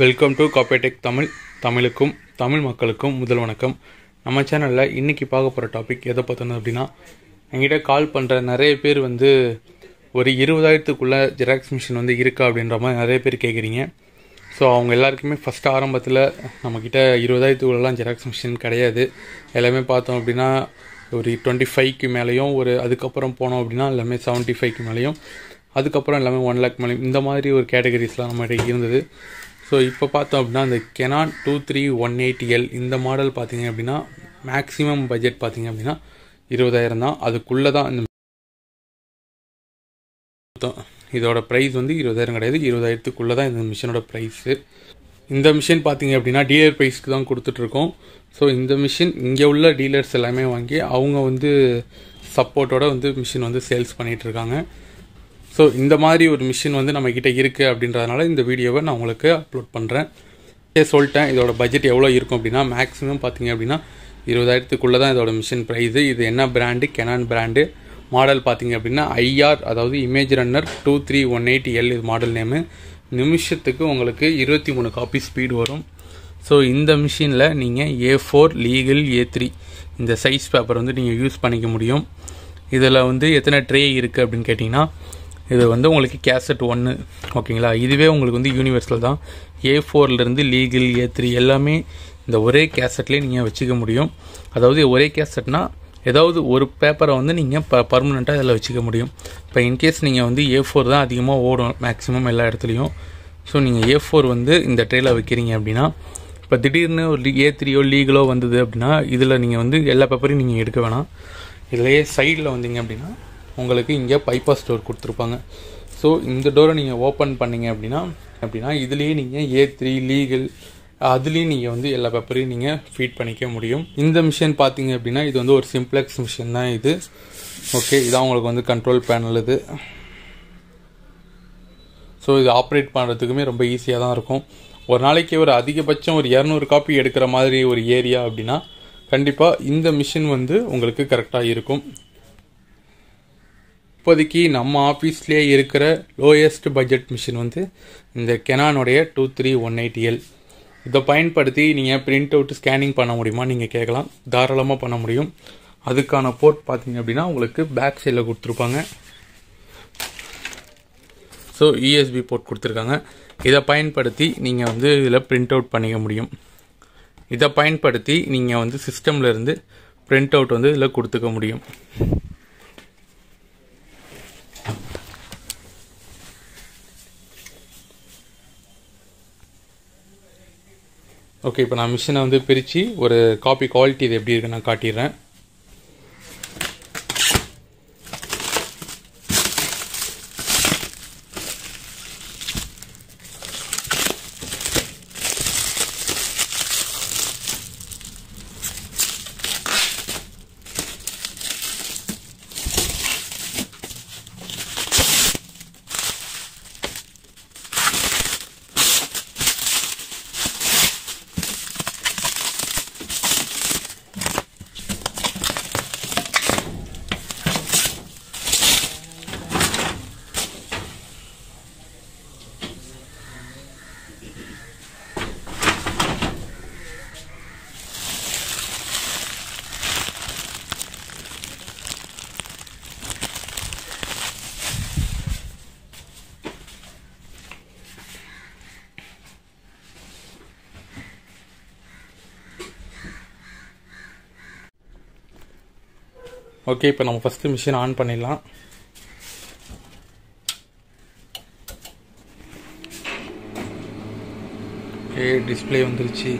Welcome to காப்பேடெக் Tamil தமிழுக்கும் தமிழ் மக்களுக்கும் முதல் வணக்கம். நம்ம சேனலில் இன்றைக்கி பார்க்க போகிற டாபிக் எதை பார்த்தோம் அப்படின்னா என்கிட்ட கால் பண்ணுற நிறைய பேர் வந்து ஒரு இருபதாயிரத்துக்குள்ளே ஜெராக்ஸ் மிஷின் வந்து இருக்கா அப்படின்ற மாதிரி நிறைய பேர் கேட்குறீங்க ஸோ அவங்க எல்லாருக்குமே ஃபஸ்ட்டு ஆரம்பத்தில் நம்மக்கிட்ட இருபதாயிரத்துக்குள்ளலாம் ஜெராக்ஸ் மிஷின் கிடையாது. எல்லாமே பார்த்தோம் அப்படின்னா ஒரு டுவெண்ட்டி ஃபைவ்க்கு மேலேயும் ஒரு அதுக்கப்புறம் போனோம் அப்படின்னா எல்லாமே செவன்ட்டி ஃபைவ்க்கு மேலேயும் அதுக்கப்புறம் எல்லாமே ஒன் லேக் மேலேயும் இந்த மாதிரி ஒரு கேட்டகரிஸ்லாம் நம்மகிட்ட இருந்தது. ஸோ இப்போ பார்த்தோம் அப்படின்னா இந்த Canon two three one eighty L இந்த மாடல் பார்த்தீங்க அப்படின்னா மேக்ஸிமம் பட்ஜெட் பார்த்தீங்க அப்படின்னா இருபதாயிரம் தான். அதுக்குள்ளே தான் இந்த மொத்தம் இதோட ப்ரைஸ் வந்து இருபதாயிரம் கிடையாது. இருபதாயிரத்துக்குள்ளே தான் இந்த மிஷினோட ப்ரைஸு இந்த மிஷின் பார்த்தீங்க அப்படின்னா டீலர் ப்ரைஸ்க்கு தான் கொடுத்துட்ருக்கோம். ஸோ இந்த மிஷின் இங்கே உள்ள டீலர்ஸ் எல்லாமே வாங்கி அவங்க வந்து சப்போர்ட்டோட வந்து மிஷின் வந்து சேல்ஸ் பண்ணிகிட்டு இருக்காங்க ஸோ இந்த மாதிரி ஒரு மிஷின் வந்து நம்மக்கிட்ட இருக்குது அப்படின்றதுனால இந்த வீடியோவை நான் உங்களுக்கு அப்லோட் பண்ணுறேன் சொல்லிட்டேன். இதோட பட்ஜெட் எவ்வளோ இருக்கும் அப்படின்னா மேக்ஸிமம் பார்த்தீங்க அப்படின்னா இருபதாயிரத்துக்குள்ளே தான் இதோட மிஷின் ப்ரைஸு இது என்ன பிராண்டு கெனான் பிராண்டு மாடல் பார்த்தீங்க அப்படின்னா ஐஆர் அதாவது image runner two three one eight L இது மாடல் நேமு நிமிஷத்துக்கு உங்களுக்கு இருபத்தி மூணு காப்பி ஸ்பீடு வரும். ஸோ இந்த மிஷினில் நீங்கள் A four legal A three இந்த சைஸ் பேப்பர் வந்து நீங்கள் யூஸ் பண்ணிக்க முடியும். இதில் வந்து எத்தனை ட்ரே இருக்குது அப்படின்னு கேட்டிங்கன்னா இது வந்து உங்களுக்கு கேசட் ஒன்று ஓகேங்களா இதுவே உங்களுக்கு வந்து யூனிவர்சல் தான். ஏ ஃபோர்லேருந்து லீகல் ஏ த்ரீ எல்லாமே இந்த ஒரே கேசட்லேயே நீங்கள் வச்சுக்க முடியும். அதாவது ஒரே கேசட்னால் ஏதாவது ஒரு பேப்பரை வந்து நீங்கள் ப பர்மனெண்ட்டாக இதில் வச்சுக்க முடியும். இப்போ இன்கேஸ் நீங்கள் வந்து ஏ ஃபோர் தான் அதிகமாக ஓடும் மேக்ஸிமம் எல்லா இடத்துலையும். ஸோ நீங்கள் ஏ ஃபோர் வந்து இந்த ட்ரேயில் வைக்கிறீங்க அப்படின்னா இப்போ திடீர்னு ஒரு ஏ த்ரீயோ லீகலோ வந்தது அப்படின்னா இதில் நீங்கள் வந்து எல்லா பேப்பரையும் நீங்கள் எடுக்க வேணாம். இதுலேயே சைடில் வந்தீங்க அப்படின்னா உங்களுக்கு இங்கே பைபாஸ் டோர் கொடுத்துருப்பாங்க. ஸோ இந்த டோரை நீங்கள் ஓப்பன் பண்ணீங்க அப்படின்னா அப்படின்னா இதுலேயே நீங்கள் ஏ த்ரீ லீகல் அதுலேயும் நீங்கள் வந்து எல்லா பேப்பரையும் நீங்கள் ஃபீட் பண்ணிக்க முடியும். இந்த மிஷின் பார்த்தீங்க அப்படின்னா இது வந்து ஒரு சிம்ப்ளெக்ஸ் மிஷின் தான் இது. ஓகே இதான் உங்களுக்கு வந்து கண்ட்ரோல் பேனல் இது. ஸோ இது ஆப்ரேட் பண்ணுறதுக்குமே ரொம்ப ஈஸியாக தான் இருக்கும். ஒரு நாளைக்கு ஒரு அதிகபட்சம் ஒரு இரநூறு காப்பி எடுக்கிற மாதிரி ஒரு ஏரியா அப்படின்னா கண்டிப்பாக இந்த மிஷின் வந்து உங்களுக்கு கரெக்டாக இருக்கும். இப்போதைக்கு நம்ம ஆஃபீஸ்லேயே இருக்கிற லோயஸ்ட் பட்ஜெட் மிஷின் வந்து இந்த கெனானுடைய two three one eighty L இதை பயன்படுத்தி நீங்கள் பிரிண்ட் அவுட் ஸ்கேனிங் பண்ண முடியுமா? நீங்கள் கேட்கலாம். தாராளமாக பண்ண முடியும். அதுக்கான போர்ட் பார்த்தீங்க அப்படின்னா உங்களுக்கு பேக் சைடில் கொடுத்துருப்பாங்க. ஸோ இஎஸ்பி போர்ட் கொடுத்துருக்காங்க. இதை பயன்படுத்தி நீங்கள் வந்து இதில் பிரிண்ட் அவுட் பண்ணிக்க முடியும். இதை பயன்படுத்தி நீங்கள் வந்து சிஸ்டம்லேருந்து பிரிண்ட் அவுட் வந்து இதில் கொடுத்துக்க முடியும். ஓகே இப்போ நான் மிஷினை வந்து பிரித்து ஒரு காப்பி குவாலிட்டி இது எப்படி இருக்குன்னு நான் காட்டிடுறேன். ஓகே இப்போ நம்ம ஃபஸ்ட்டு மிஷின் ஆன் பண்ணிடலாம். ஓகே டிஸ்பிளே வந்துருச்சு.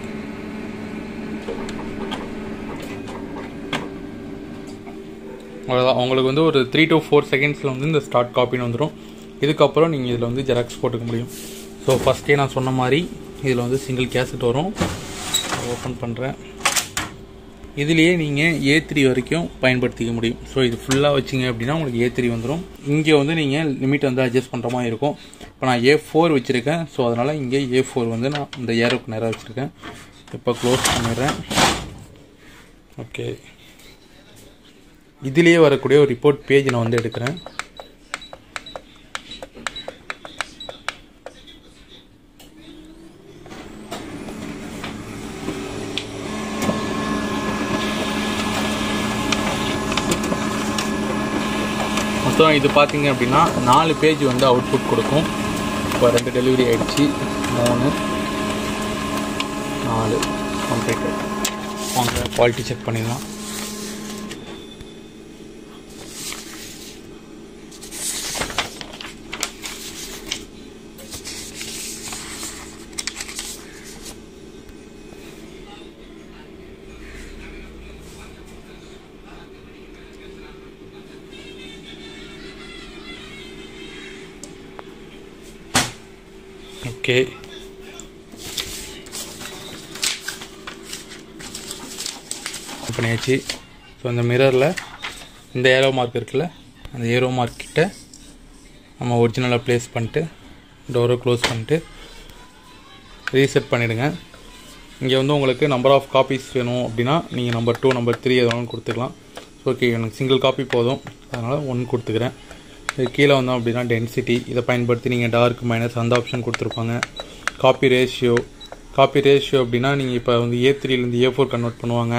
அவ்வளோதான் உங்களுக்கு வந்து ஒரு த்ரீ டு ஃபோர் செகண்ட்ஸில் வந்து இந்த ஸ்டார்ட் காப்பின்னு வந்துடும் இதுக்கப்புறம் நீங்கள் இதில் வந்து ஜெராக்ஸ் போட்டுக்க முடியும். ஸோ ஃபஸ்ட்டே நான் சொன்ன மாதிரி இதில் வந்து சிங்கிள் கேசட் வரும். ஓப்பன் பண்ணுறேன் இதுலேயே நீங்கள் ஏ த்ரீ வரைக்கும் பயன்படுத்திக்க முடியும். ஸோ இது ஃபுல்லாக வச்சிங்க அப்படின்னா உங்களுக்கு ஏ த்ரீ வந்துடும் இங்கே வந்து நீங்கள் லிமிட் வந்து அட்ஜஸ்ட் பண்ணுற மாதிரி இருக்கும். இப்போ நான் ஏ ஃபோர் வச்சுருக்கேன். ஸோ அதனால் இங்கே ஏ ஃபோர் வந்து நான் இந்த ஏரோக்கு நேராக வச்சுருக்கேன். இப்போ க்ளோஸ் பண்ணிடுறேன். ஓகே இதுலேயே வரக்கூடிய ஒரு ரிப்போர்ட் பேஜ் நான் வந்து எடுக்கிறேன். மொத்தம் இது பார்த்தீங்க அப்படின்னா நாலு பேஜ் வந்து அவுட்புட் கொடுக்கும். இப்போ ரெண்டு டெலிவரி ஆகிடுச்சு மூணு நாலு. கம்ப்ளீட்டட் வாங்க குவாலிட்டி செக் பண்ணிடலாம். ஓகே. பண்ணியாச்சு ஸோ அந்த மிரரில் இந்த ஏரோ மார்க் இருக்குல்ல அந்த ஏரோ மார்க்கிட்ட நம்ம ஒரிஜினலாக ப்ளேஸ் பண்ணிட்டு டோரை க்ளோஸ் பண்ணிட்டு ரீசெட் பண்ணிவிடுங்க இங்கே வந்து உங்களுக்கு நம்பர் ஆஃப் காப்பீஸ் வேணும் அப்படின்னா நீங்கள் நம்பர் டூ நம்பர் த்ரீ எதாவது கொடுத்துக்கலாம். ஓகே எனக்கு சிங்கிள் காப்பி போதும். அதனால் ஒன்று கொடுத்துக்கிறேன். கீழே வந்தோம் அப்படின்னா டென்சிட்டி இதை பயன்படுத்தி நீங்கள் டார்க் மைனஸ் அந்த ஆப்ஷன் கொடுத்துருப்பாங்க. காப்பி ரேஷியோ காப்பி ரேஷியோ அப்படின்னா நீங்கள் இப்போ வந்து ஏ த்ரீலேருந்து ஏ ஃபோர் கன்வெர்ட் பண்ணுவாங்க.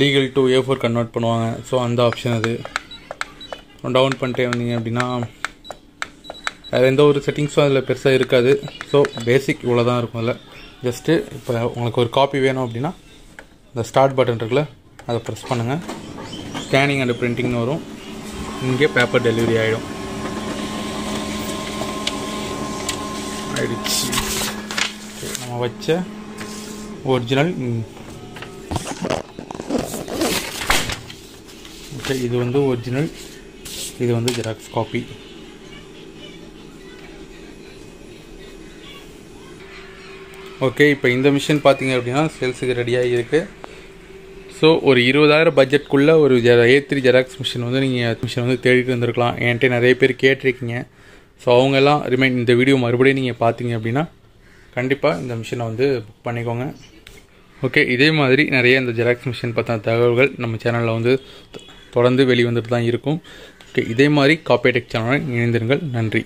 Legal to A four convert பண்ணுவாங்க. ஸோ அந்த ஆப்ஷன் அது. டவுன் பண்ணிட்டே வந்தீங்க அப்படின்னா வேறு எந்த ஒரு செட்டிங்ஸும் அதில் பெருசாக இருக்காது. ஸோ பேசிக் இவ்வளோ தான் இருக்கும் அதில். ஜஸ்ட்டு இப்போ உங்களுக்கு ஒரு காப்பி வேணும் அப்படின்னா இந்த ஸ்டார்ட் பட்டன் இருக்குல்ல அதை ப்ரெஸ் பண்ணுங்கள் ஸ்கேனிங் அண்ட் பிரிண்டிங்னு வரும். இங்கே பேப்பர் டெலிவரி ஆகிடும் வச்ச ஒரிஜினல் ஓகே இது வந்து ஒரிஜினல் இது வந்து ஜெராக்ஸ் காப்பி ஓகே இப்போ இந்த மிஷின் பார்த்தீங்க அப்படின்னா சேல்ஸுக்கு ரெடியாக இருக்குது ஸோ ஒரு இருபதாயிரம் பட்ஜெட்குள்ளே ஒரு J A three Xerox machine வந்து நீங்கள் மிஷின் வந்து தேடிட்டு வந்திருக்கலாம் என்கிட்ட நிறைய பேர் கேட்டிருக்கீங்க. ஸோ அவங்கெல்லாம் ரிமைண்ட் இந்த வீடியோ மறுபடியும் நீங்கள் பார்த்தீங்க அப்படின்னா கண்டிப்பாக இந்த மிஷினை வந்து புக் பண்ணிக்கோங்க. ஓகே இதே மாதிரி நிறைய இந்த ஜெராக்ஸ் மிஷின் பற்றின தகவல்கள் நம்ம சேனலில் வந்து தொடர்ந்து வெளிவந்துட்டு தான் இருக்கும். ஓகே இதே மாதிரி காப்பேடெக் சேனலை இணைந்திருங்கள். நன்றி.